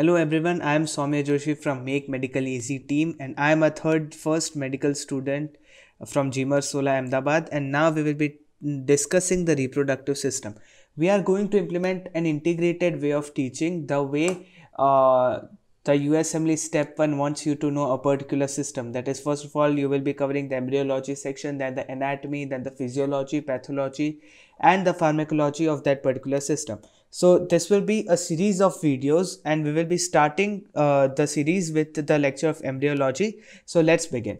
Hello everyone, I am Saumya Joshi from Make Medical Easy team and I am a third first medical student from GMR Sola Ahmedabad and now we will be discussing the reproductive system. We are going to implement an integrated way of teaching the way uh, the USMLE step 1 wants you to know a particular system. That is first of all you will be covering the embryology section, then the anatomy, then the physiology, pathology and the pharmacology of that particular system. So this will be a series of videos and we will be starting uh, the series with the lecture of embryology. So let's begin.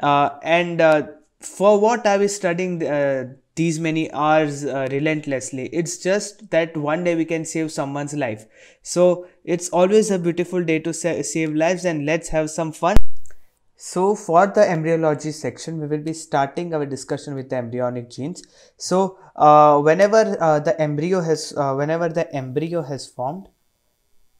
Uh, and uh, for what I was studying uh, these many hours uh, relentlessly, it's just that one day we can save someone's life. So it's always a beautiful day to sa save lives and let's have some fun. So for the embryology section, we will be starting our discussion with the embryonic genes. So uh, whenever uh, the embryo has, uh, whenever the embryo has formed,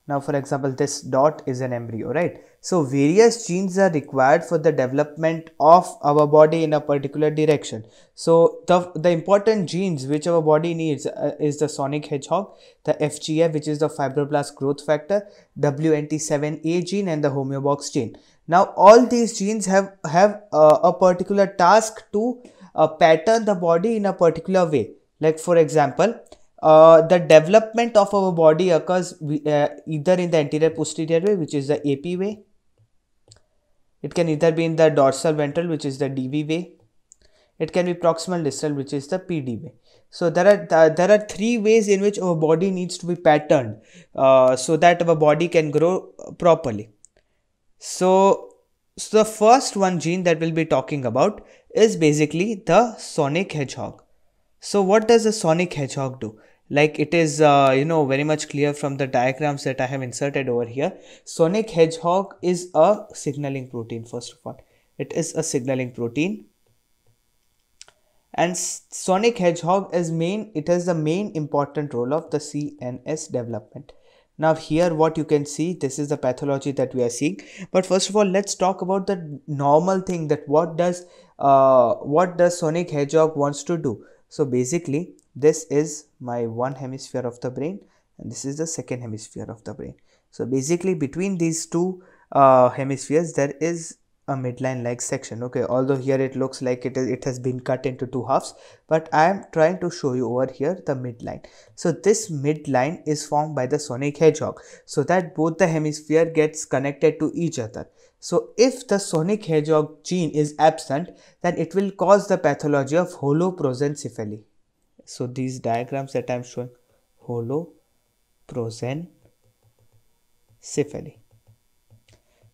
now for example, this dot is an embryo, right? So various genes are required for the development of our body in a particular direction. So the, the important genes which our body needs uh, is the sonic hedgehog, the FGF which is the fibroblast growth factor, WNT7A gene and the homeobox gene. Now all these genes have, have uh, a particular task to uh, pattern the body in a particular way. Like for example, uh, the development of our body occurs uh, either in the anterior posterior way which is the AP way. It can either be in the dorsal ventral which is the DV way. It can be proximal distal which is the PD way. So there are uh, there are three ways in which our body needs to be patterned uh, so that our body can grow properly. So, so the first one gene that we'll be talking about is basically the sonic hedgehog. So what does the sonic hedgehog do? Like it is, uh, you know, very much clear from the diagrams that I have inserted over here. Sonic hedgehog is a signaling protein, first of all. It is a signaling protein. And sonic hedgehog is main, it has the main important role of the CNS development. Now here what you can see, this is the pathology that we are seeing. But first of all, let's talk about the normal thing that what does, uh, what does Sonic Hedgehog wants to do. So basically, this is my one hemisphere of the brain and this is the second hemisphere of the brain. So basically between these two uh, hemispheres, there is a midline like section okay? Although here it looks like it is it has been cut into two halves but i am trying to show you over here the midline. So this midline is formed by the sonic hedgehog. So that both the hemisphere gets connected to each other. So if the sonic hedgehog gene is absent then it will cause the pathology of holoprosencephaly so these diagrams that i'm showing holoprosencephaly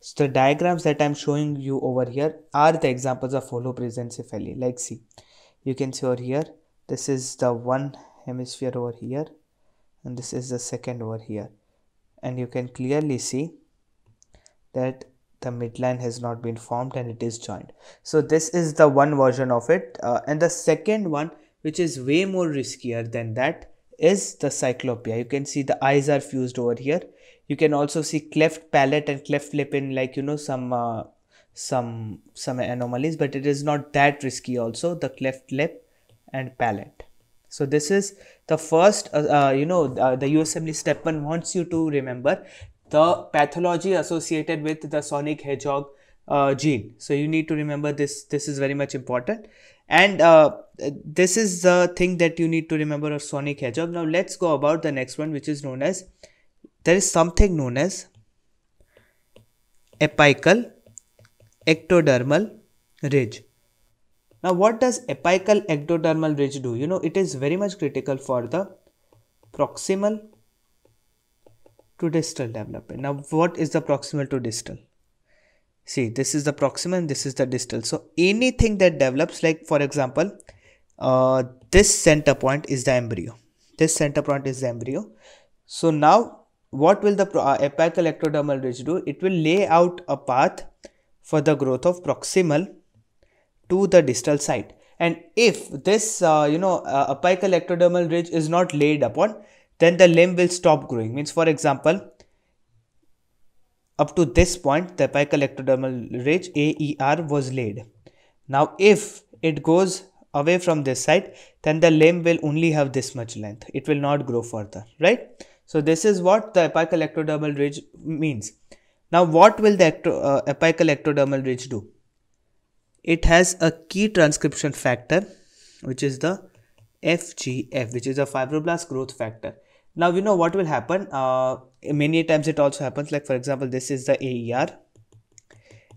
so the diagrams that I'm showing you over here are the examples of holoprosencephaly. Like see, you can see over here, this is the one hemisphere over here and this is the second over here. And you can clearly see that the midline has not been formed and it is joined. So this is the one version of it. Uh, and the second one, which is way more riskier than that, is the cyclopia. You can see the eyes are fused over here. You can also see cleft palate and cleft lip in like you know some uh, some some anomalies but it is not that risky also the cleft lip and palate. So this is the first uh, uh, you know uh, the USMLE step 1 wants you to remember the pathology associated with the sonic hedgehog uh, gene. So you need to remember this this is very much important and uh, this is the thing that you need to remember of sonic hedgehog now let's go about the next one which is known as there is something known as apical ectodermal ridge. Now what does apical ectodermal ridge do? You know it is very much critical for the proximal to distal development. Now what is the proximal to distal? See this is the proximal and this is the distal. So anything that develops like for example uh, this center point is the embryo. This center point is the embryo. So now what will the uh, apical ectodermal ridge do? It will lay out a path for the growth of proximal to the distal side. And if this, uh, you know, uh, apical ectodermal ridge is not laid upon, then the limb will stop growing. Means, for example, up to this point, the apical ectodermal ridge AER was laid. Now, if it goes away from this side, then the limb will only have this much length. It will not grow further, right? So this is what the apical ectodermal ridge means. Now what will the ecto, uh, apical ectodermal ridge do? It has a key transcription factor which is the FGF which is a fibroblast growth factor. Now you know what will happen. Uh, many times it also happens like for example this is the AER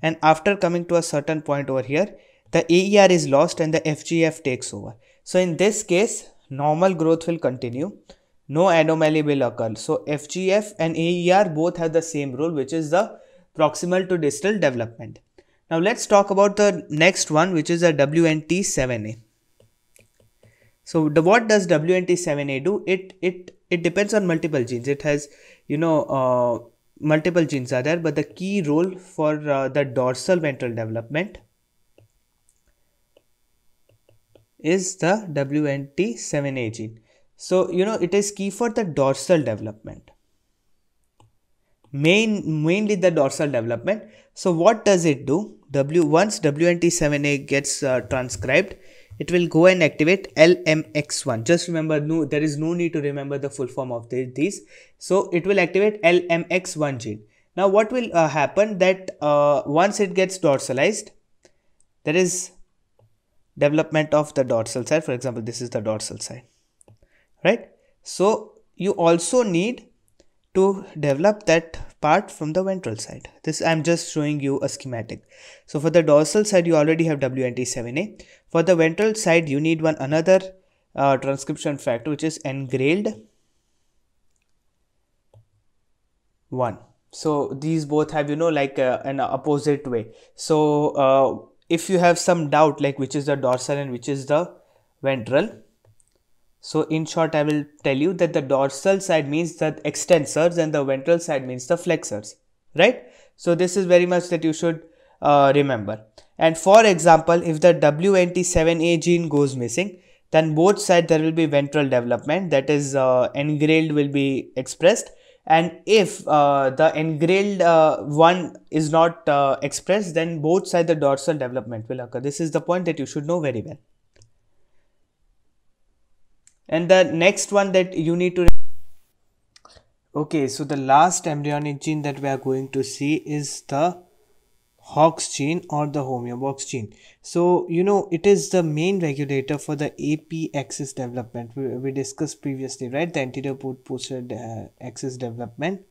and after coming to a certain point over here the AER is lost and the FGF takes over. So in this case normal growth will continue no anomaly will occur. So FGF and AER both have the same role which is the proximal to distal development. Now let's talk about the next one which is a WNT7A. So the, what does WNT7A do? It it it depends on multiple genes. It has you know uh, multiple genes are there, but the key role for uh, the dorsal ventral development is the WNT7A gene. So, you know, it is key for the dorsal development. Main, mainly the dorsal development. So, what does it do? W once WNT7A gets uh, transcribed, it will go and activate LMX1. Just remember, no, there is no need to remember the full form of the, these. So, it will activate LMX1 gene. Now, what will uh, happen that uh, once it gets dorsalized, there is development of the dorsal side. For example, this is the dorsal side right so you also need to develop that part from the ventral side. This i'm just showing you a schematic. So for the dorsal side you already have wnt7a for the ventral side you need one another uh, transcription factor which is engrailed 1 so these both have you know like uh, an opposite way. So uh, if you have some doubt like which is the dorsal and which is the ventral so in short, I will tell you that the dorsal side means the extensors and the ventral side means the flexors, right? So this is very much that you should uh, remember. And for example, if the WNT7A gene goes missing, then both sides there will be ventral development that is uh, engrailed will be expressed and if uh, the engrailed uh, one is not uh, expressed then both side the dorsal development will occur this is the point that you should know very well and the next one that you need to okay so the last embryonic gene that we are going to see is the Hox gene or the homeobox gene. So, you know, it is the main regulator for the AP axis development. We, we discussed previously, right? The anterior posterior uh, axis development.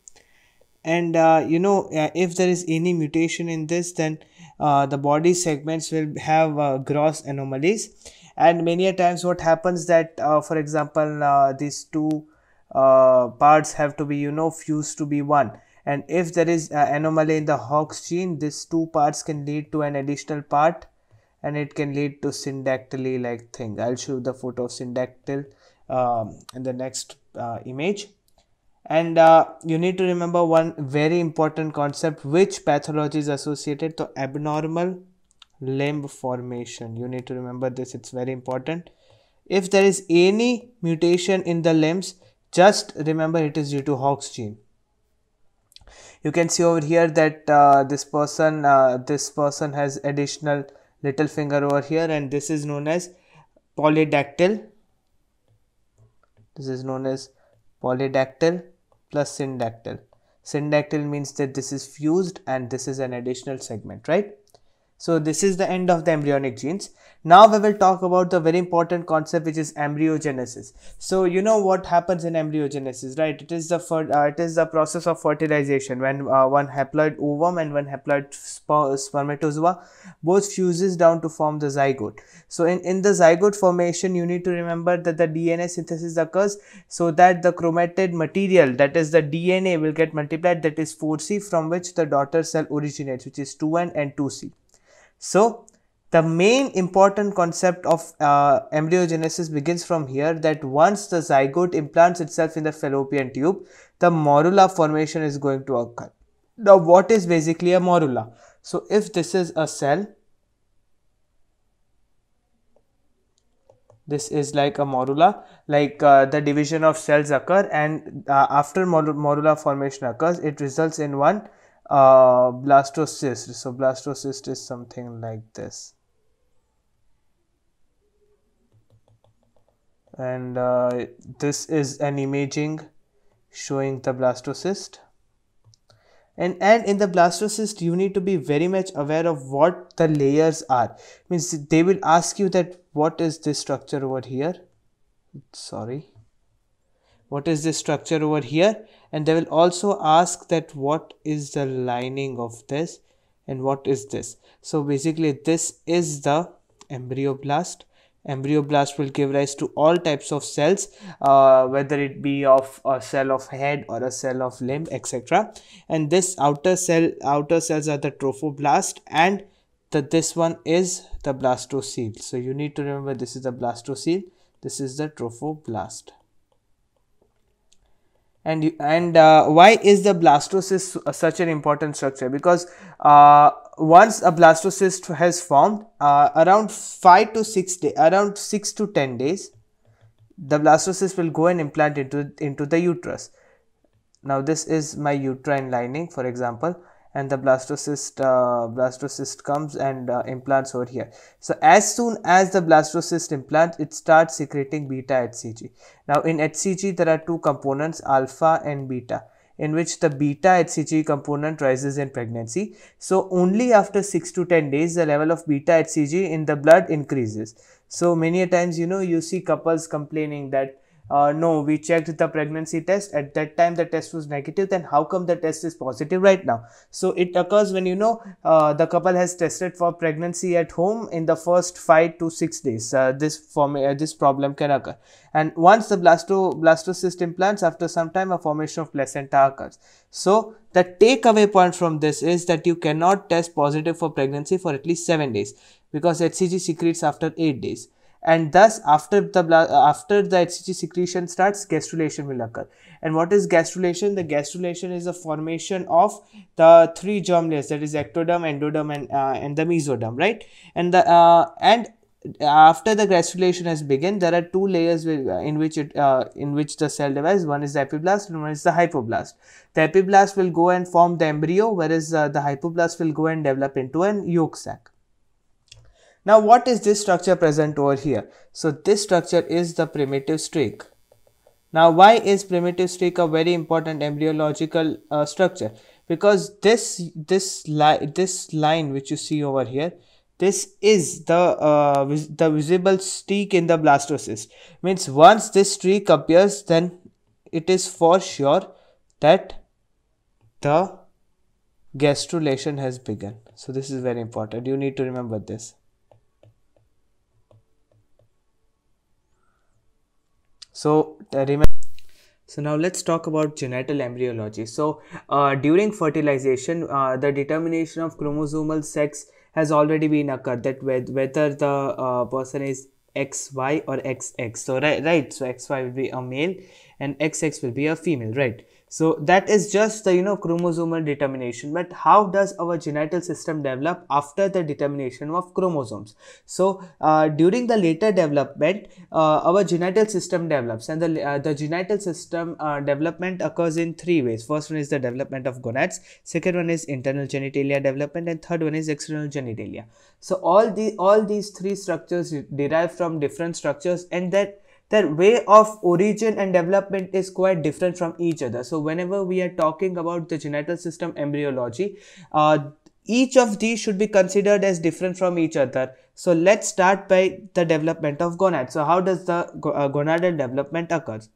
And, uh, you know, uh, if there is any mutation in this, then uh, the body segments will have uh, gross anomalies and many a times what happens that uh, for example uh, these two uh, parts have to be you know fused to be one. And if there is anomaly in the Hox gene these two parts can lead to an additional part and it can lead to syndactyly like thing. I'll show the photo of syndactyl um, in the next uh, image. And uh, you need to remember one very important concept which pathology is associated to abnormal limb formation. You need to remember this it's very important. If there is any mutation in the limbs just remember it is due to Hox gene. You can see over here that uh, this person uh, this person has additional little finger over here and this is known as polydactyl. This is known as polydactyl plus syndactyl. Syndactyl means that this is fused and this is an additional segment right so this is the end of the embryonic genes. Now we will talk about the very important concept which is embryogenesis. So you know what happens in embryogenesis, right? It is the uh, it is the process of fertilization when uh, one haploid ovum and one haploid spermatozoa both fuses down to form the zygote. So in, in the zygote formation, you need to remember that the DNA synthesis occurs so that the chromatid material that is the DNA will get multiplied that is 4C from which the daughter cell originates which is 2N and 2C. So, the main important concept of uh, embryogenesis begins from here that once the zygote implants itself in the fallopian tube, the morula formation is going to occur. Now, what is basically a morula? So, if this is a cell, this is like a morula, like uh, the division of cells occur and uh, after morula formation occurs, it results in one uh, blastocyst. So blastocyst is something like this. And uh, this is an imaging showing the blastocyst. And and in the blastocyst you need to be very much aware of what the layers are. Means they will ask you that what is this structure over here? Sorry. What is this structure over here and they will also ask that what is the lining of this and what is this. So basically this is the embryoblast. Embryoblast will give rise to all types of cells uh, whether it be of a cell of head or a cell of limb etc and this outer cell outer cells are the trophoblast and the this one is the blastocoel so you need to remember this is the blastocoel this is the trophoblast and and uh, why is the blastocyst such an important structure? Because uh, once a blastocyst has formed uh, around 5 to 6 day around 6 to 10 days the blastocyst will go and implant into into the uterus. Now this is my uterine lining for example and the blastocyst uh, blastocyst comes and uh, implants over here. So as soon as the blastocyst implants it starts secreting beta hcg now in hcg there are two components alpha and beta in which the beta hcg component rises in pregnancy. So only after 6 to 10 days the level of beta hcg in the blood increases. So many a times you know you see couples complaining that uh, no we checked the pregnancy test. At that time the test was negative. Then how come the test is positive right now? So it occurs when you know uh, the couple has tested for pregnancy at home in the first 5 to 6 days. Uh, this form uh, this problem can occur. And once the blasto blastocyst implants after some time a formation of placenta occurs. So the takeaway point from this is that you cannot test positive for pregnancy for at least 7 days because hcg secretes after 8 days and thus after the after the HCG secretion starts gastrulation will occur. And what is gastrulation? The gastrulation is a formation of the three germ layers that is ectoderm endoderm and uh, and the mesoderm right? And the uh, and after the gastrulation has begun there are two layers uh, in which it uh, in which the cell divides. One is the epiblast and one is the hypoblast. The epiblast will go and form the embryo whereas uh, the hypoblast will go and develop into an yolk sac now what is this structure present over here? So this structure is the primitive streak. Now why is primitive streak a very important embryological uh, structure? Because this this line this line which you see over here this is the uh, vis the visible streak in the blastocyst means once this streak appears then it is for sure that the gastrulation has begun so this is very important you need to remember this So remember. So now let's talk about genital embryology. So uh, during fertilization, uh, the determination of chromosomal sex has already been occurred that whether the uh, person is XY or XX. So right, right. So XY will be a male and XX will be a female, right? So that is just the you know chromosomal determination. But how does our genital system develop after the determination of chromosomes? So uh, during the later development, uh, our genital system develops, and the uh, the genital system uh, development occurs in three ways. First one is the development of gonads. Second one is internal genitalia development, and third one is external genitalia. So all the all these three structures derive from different structures, and that their way of origin and development is quite different from each other. So whenever we are talking about the genital system embryology, uh, each of these should be considered as different from each other. So let's start by the development of gonad. So how does the uh, gonadal development occurs?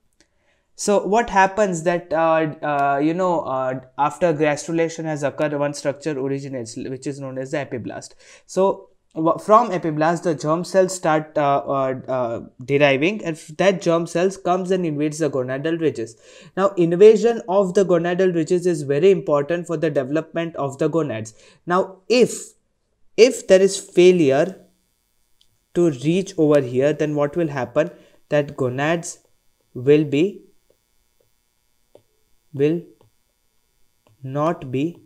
So what happens that uh, uh, you know uh, after gastrulation has occurred, one structure originates, which is known as the epiblast. So from epiblast the germ cells start uh, uh, uh, deriving and that germ cells comes and invades the gonadal ridges. Now invasion of the gonadal ridges is very important for the development of the gonads. Now if if there is failure to reach over here then what will happen? That gonads will be will not be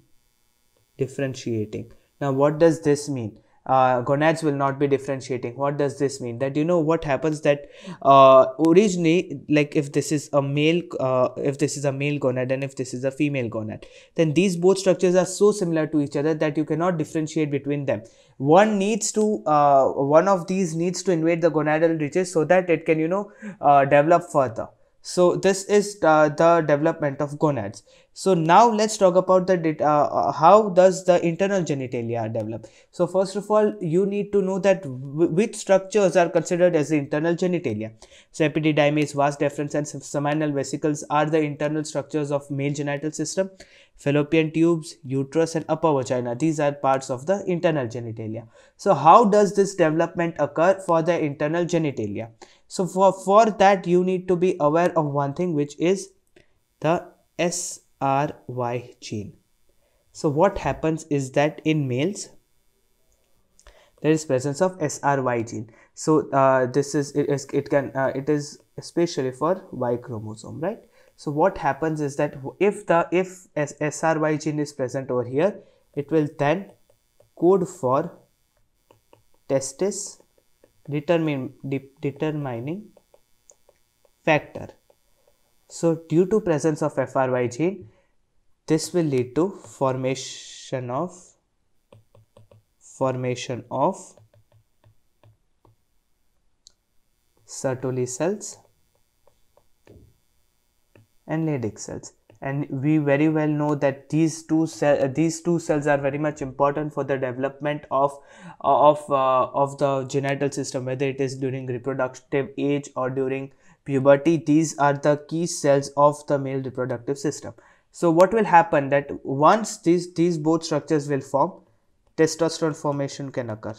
differentiating. Now what does this mean uh, gonads will not be differentiating. What does this mean? That you know what happens that uh, originally like if this is a male uh, if this is a male gonad and if this is a female gonad then these both structures are so similar to each other that you cannot differentiate between them. One needs to uh, one of these needs to invade the gonadal ridges so that it can you know uh, develop further. So this is uh, the development of gonads so now let's talk about the uh, uh, how does the internal genitalia develop? So first of all you need to know that which structures are considered as the internal genitalia. So epididymis vas deferens and seminal vesicles are the internal structures of male genital system. Fallopian tubes uterus and upper vagina these are parts of the internal genitalia. So how does this development occur for the internal genitalia? So for, for that you need to be aware of one thing which is the SRY gene. So what happens is that in males there is presence of SRY gene. So uh, this is it, is, it can uh, it is especially for Y chromosome, right? So what happens is that if the if SRY gene is present over here, it will then code for testis determine, de determining factor. So due to presence of SRY gene, this will lead to formation of formation of Sertoli cells and Leydig cells. And we very well know that these two cell, these two cells are very much important for the development of of uh, of the genital system whether it is during reproductive age or during puberty. These are the key cells of the male reproductive system so what will happen that once these these both structures will form testosterone formation can occur.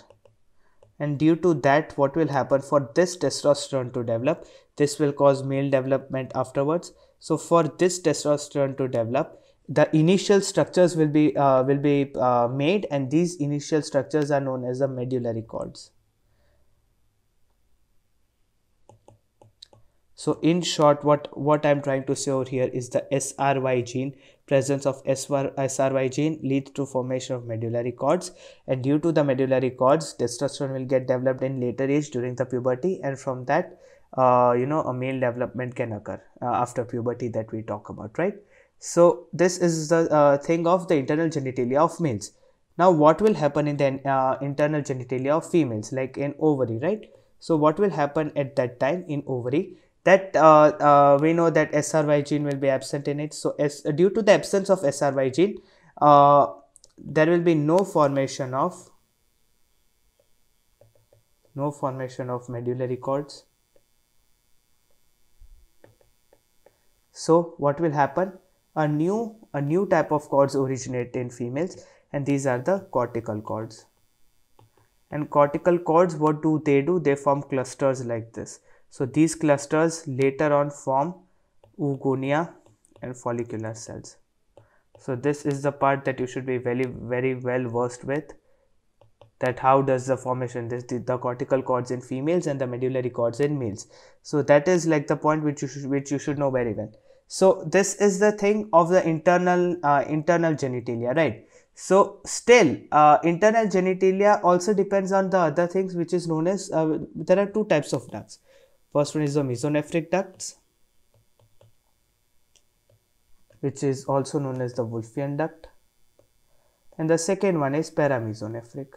And due to that what will happen for this testosterone to develop? This will cause male development afterwards. So for this testosterone to develop, the initial structures will be uh, will be uh, made, and these initial structures are known as the medullary cords. So in short, what, what I'm trying to say over here is the SRY gene, presence of SRY gene leads to formation of medullary cords. And due to the medullary cords, testosterone will get developed in later age during the puberty. And from that uh, you know a male development can occur uh, after puberty that we talk about right? So this is the uh, thing of the internal genitalia of males. Now what will happen in the uh, internal genitalia of females like in ovary right? So what will happen at that time in ovary that uh, uh, we know that SRY gene will be absent in it so as due to the absence of SRY gene there will be no formation of no formation of medullary cords So what will happen? A new a new type of cords originate in females and these are the cortical cords. And cortical cords what do they do? They form clusters like this. So these clusters later on form oogonia and follicular cells. So this is the part that you should be very very well versed with that how does the formation this the, the, cortical cords in females and the medullary cords in males. So that is like the point which you should which you should know very well. So this is the thing of the internal uh, internal genitalia right? So still uh, internal genitalia also depends on the other things which is known as uh, there are two types of ducts first one is the mesonephric ducts which is also known as the wolffian duct. And the second one is paramesonephric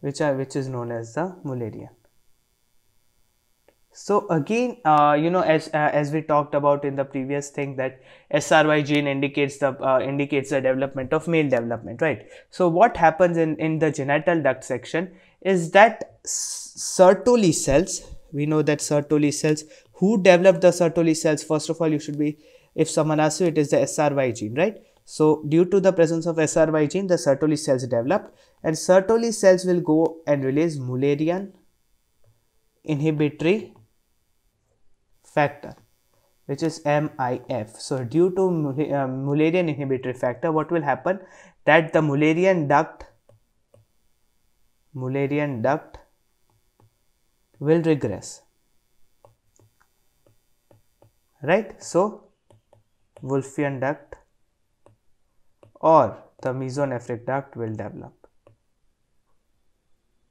which are which is known as the mullerian so again, uh, you know, as uh, as we talked about in the previous thing, that SRY gene indicates the uh, indicates the development of male development, right? So what happens in in the genital duct section is that Sertoli cells. We know that Sertoli cells. Who develop the Sertoli cells? First of all, you should be. If someone asks you, it is the SRY gene, right? So due to the presence of SRY gene, the Sertoli cells developed, and Sertoli cells will go and release Mullerian inhibitory factor which is MIF. So due to uh, Mullerian inhibitory factor, what will happen? That the Mullerian duct Mullerian duct will regress. Right? So Wolffian duct or the mesonephric duct will develop.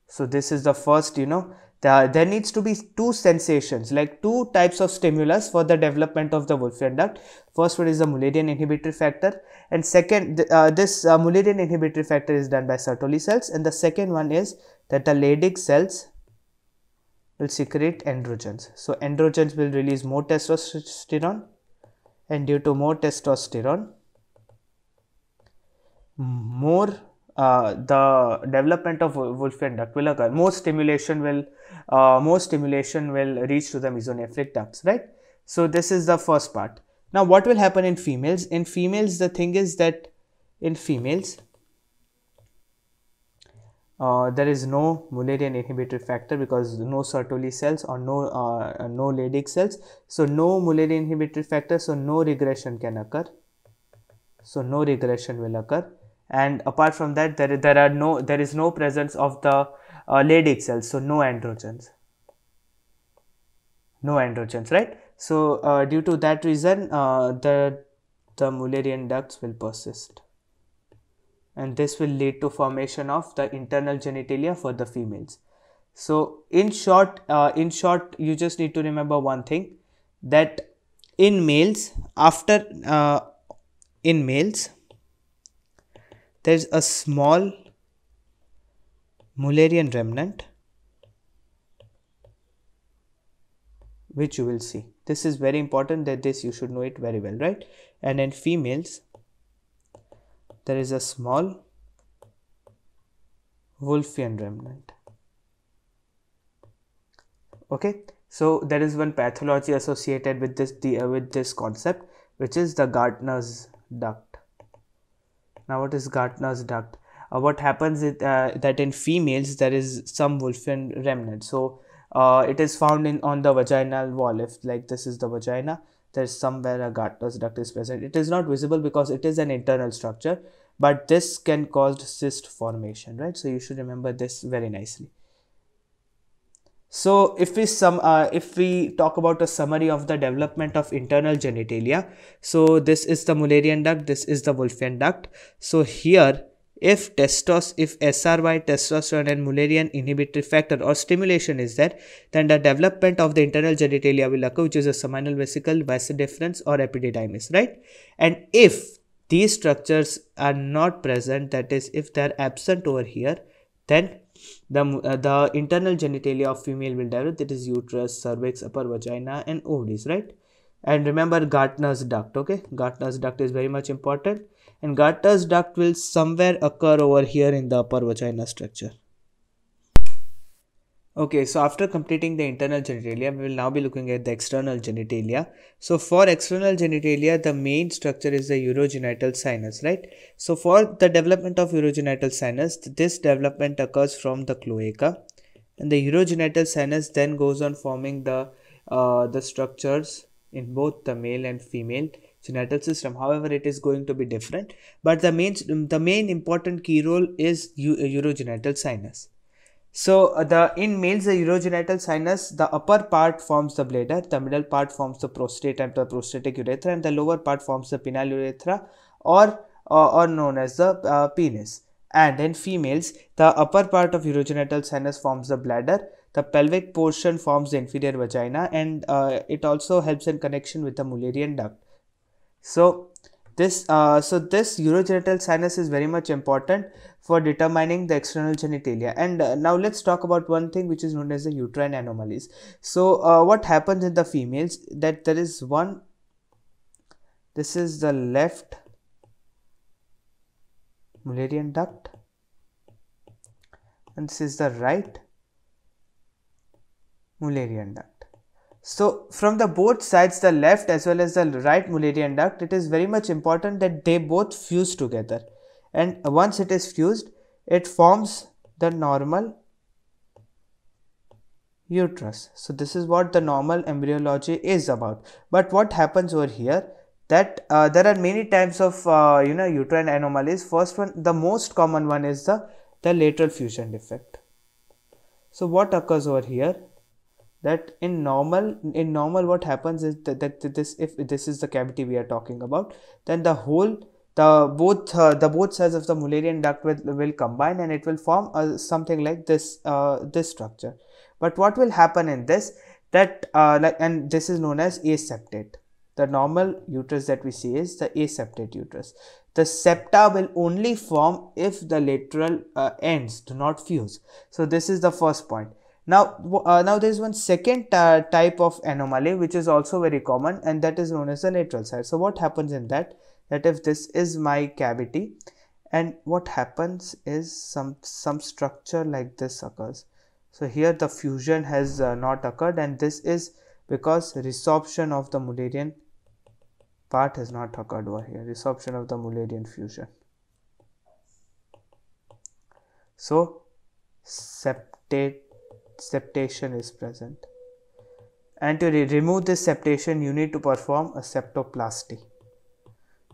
So this is the first you know the, there needs to be two sensations like two types of stimulus for the development of the Wolffian duct. First one is the Mullerian inhibitory factor and second uh, this uh, Mullerian inhibitory factor is done by Sertoli cells and the second one is that the Leydig cells will secrete androgens. So androgens will release more testosterone and due to more testosterone, more uh, the development of Wolffian duct will occur. More stimulation will uh, more stimulation will reach to the mesonephric ducts, right? So this is the first part. Now what will happen in females? In females, the thing is that in females, uh, there is no Mullerian inhibitory factor because no Sertoli cells or no uh, no Leydig cells. So no Mullerian inhibitory factor, so no regression can occur. So no regression will occur and apart from that there, there are no there is no presence of the uh, cells so no androgens. No androgens right? So uh, due to that reason uh, the the Mullerian ducts will persist. And this will lead to formation of the internal genitalia for the females. So in short uh, in short you just need to remember one thing that in males after uh, in males there is a small Mullerian remnant which you will see. This is very important that this you should know it very well, right? And in females, there is a small Wolffian remnant. Okay, so there is one pathology associated with this the, uh, with this concept, which is the Gardner's duct. Now, what is Gardner's duct? Uh, what happens is uh, that in females there is some Wolffian remnant. So uh, it is found in on the vaginal wall. If like this is the vagina, there is somewhere a Gardner's duct is present. It is not visible because it is an internal structure, but this can cause cyst formation, right? So you should remember this very nicely. So if we sum, uh, if we talk about a summary of the development of internal genitalia, so this is the Mullerian duct, this is the Wolffian duct. So here, if testos, if SRY, testosterone and Mullerian inhibitory factor or stimulation is there, then the development of the internal genitalia will occur, which is a seminal vesicle, vas deferens or epididymis, right? And if these structures are not present, that is, if they are absent over here, then the, uh, the internal genitalia of female will develop that is uterus, cervix, upper vagina and ovaries, right? And remember Gardner's duct, okay? Gardner's duct is very much important and Gardner's duct will somewhere occur over here in the upper vagina structure. Okay, so after completing the internal genitalia, we will now be looking at the external genitalia. So for external genitalia, the main structure is the urogenital sinus, right? So for the development of urogenital sinus, this development occurs from the cloaca and the urogenital sinus then goes on forming the, uh, the structures in both the male and female genital system however it is going to be different but the main the main important key role is urogenital sinus so uh, the in males the urogenital sinus the upper part forms the bladder the middle part forms the prostate and the prostatic urethra and the lower part forms the penile urethra or uh, or known as the uh, penis. And in females the upper part of urogenital sinus forms the bladder the pelvic portion forms the inferior vagina and uh, it also helps in connection with the mullerian duct. So this uh, so this urogenital sinus is very much important for determining the external genitalia. And uh, now let's talk about one thing which is known as the uterine anomalies. So uh, what happens in the females? That there is one this is the left Mullerian duct. And this is the right Mullerian duct so from the both sides, the left as well as the right Mullerian duct, it is very much important that they both fuse together. And once it is fused, it forms the normal uterus. So this is what the normal embryology is about. But what happens over here? That uh, there are many types of uh, you know uterine anomalies. First one, the most common one is the the lateral fusion defect. So what occurs over here? That in normal in normal what happens is that, that this if this is the cavity we are talking about then the whole the both uh, the both sides of the Mullerian duct will, will combine and it will form uh, something like this uh, this structure. But what will happen in this? That uh, like and this is known as aseptate. The normal uterus that we see is the aseptate uterus. The septa will only form if the lateral uh, ends do not fuse. So this is the first point now uh, now there is one second uh, type of anomaly which is also very common and that is known as the lateral side. So what happens in that? That if this is my cavity and what happens is some some structure like this occurs. So here the fusion has uh, not occurred and this is because resorption of the Mullerian part has not occurred over here. Resorption of the Mullerian fusion. So septate septation is present. And to re remove this septation you need to perform a septoplasty.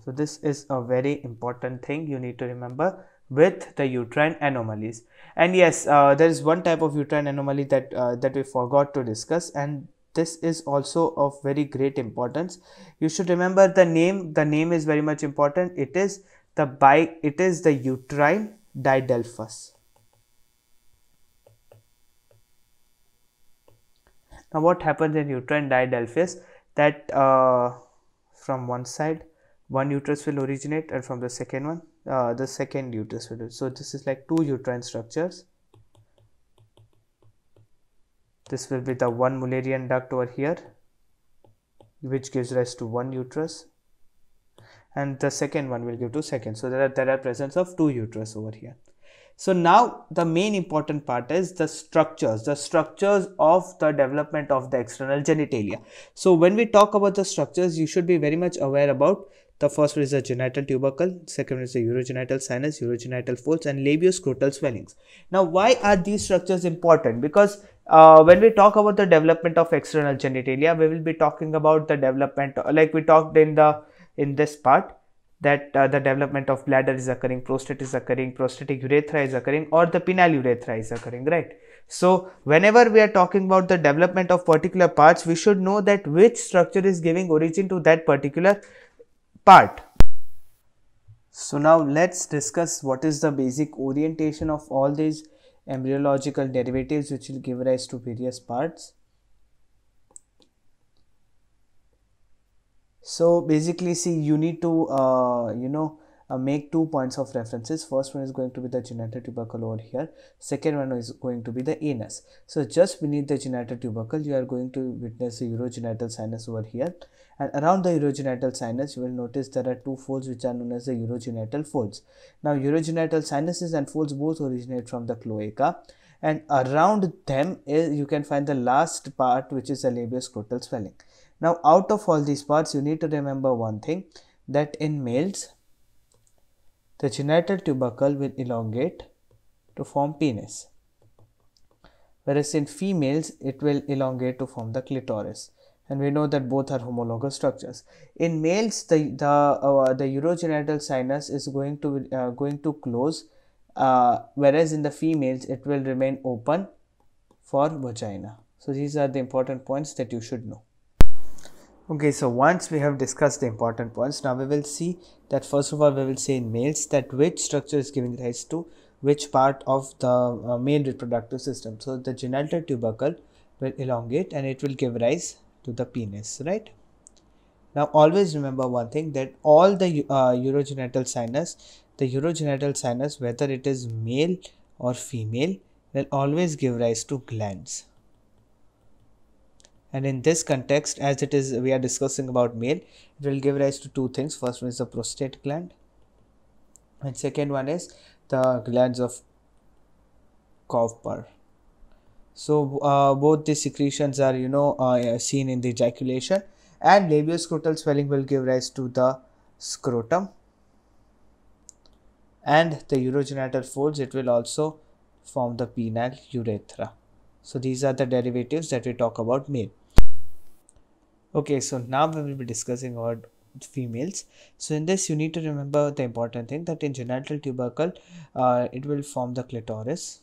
So this is a very important thing you need to remember with the uterine anomalies. And yes uh, there is one type of uterine anomaly that uh, that we forgot to discuss and this is also of very great importance. You should remember the name the name is very much important. It is the bi it is the uterine didelphys now what happens in uterine didelphys that uh, from one side one uterus will originate and from the second one uh, the second uterus will. So this is like two uterine structures. This will be the one Mullerian duct over here which gives rise to one uterus. And the second one will give to second. So there are there are presence of two uterus over here so now the main important part is the structures the structures of the development of the external genitalia so when we talk about the structures you should be very much aware about the first one is the genital tubercle, second is the urogenital sinus, urogenital folds and labioscrotal swellings. Now why are these structures important? Because uh, when we talk about the development of external genitalia, we will be talking about the development like we talked in the in this part that uh, the development of bladder is occurring, prostate is occurring, prostatic urethra is occurring or the penile urethra is occurring, right? So, whenever we are talking about the development of particular parts, we should know that which structure is giving origin to that particular part. So now let's discuss what is the basic orientation of all these embryological derivatives which will give rise to various parts. So basically see you need to uh, you know uh, make two points of references. First one is going to be the genital tubercle over here. Second one is going to be the anus. So just beneath the genital tubercle you are going to witness the urogenital sinus over here. And around the urogenital sinus you will notice there are two folds which are known as the urogenital folds. Now urogenital sinuses and folds both originate from the cloaca. And around them is, you can find the last part which is the labioscrotal swelling now out of all these parts you need to remember one thing that in males the genital tubercle will elongate to form penis whereas in females it will elongate to form the clitoris and we know that both are homologous structures. In males, the the uh, the urogenital sinus is going to uh, going to close, uh, whereas in the females it will remain open for vagina. So these are the important points that you should know. Okay, so once we have discussed the important points, now we will see that first of all we will say in males that which structure is giving rise to which part of the uh, male reproductive system. So the genital tubercle will elongate and it will give rise to the penis right now always remember one thing that all the uh, urogenital sinus the urogenital sinus whether it is male or female will always give rise to glands and in this context as it is we are discussing about male it will give rise to two things. First one is the prostate gland. And second one is the glands of Cowper so uh, both the secretions are you know uh, seen in the ejaculation. And labioscrotal swelling will give rise to the scrotum. And the urogenital folds it will also form the penile urethra. So these are the derivatives that we talk about male okay so now we will be discussing about females. So in this you need to remember the important thing that in genital tubercle uh, it will form the clitoris.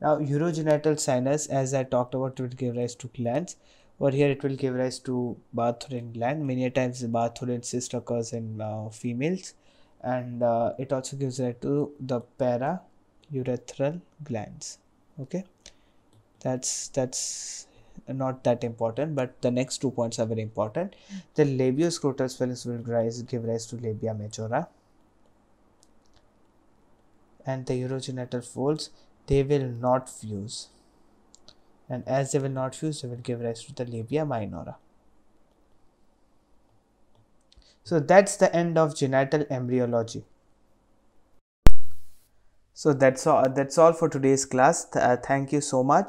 Now urogenital sinus as I talked about will give rise to glands. Over here it will give rise to Bartholin gland. Many times the Bartholin cyst occurs in uh, females. And uh, it also gives rise to the para urethral glands. Okay? That's that's not that important but the next two points are very important. The labioscrotal swellings will rise give rise to labia majora. And the urogenital folds they will not fuse. And as they will not fuse they will give rise to the labia minora. So that's the end of genital embryology. So that's all that's all for today's class. Uh, thank you so much